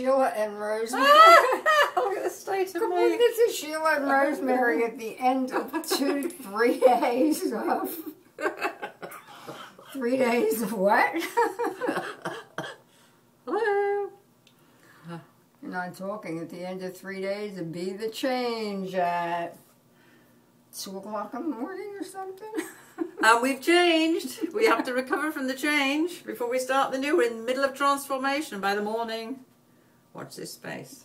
Sheila and Rosemary. Look at the state of Come on, this is Sheila and Rosemary at the end of two, three days of. Three days of what? Hello. You're not talking at the end of three days of Be the Change at two o'clock in the morning or something. And we've changed. We have to recover from the change before we start the new. We're in the middle of transformation by the morning. Watch this space.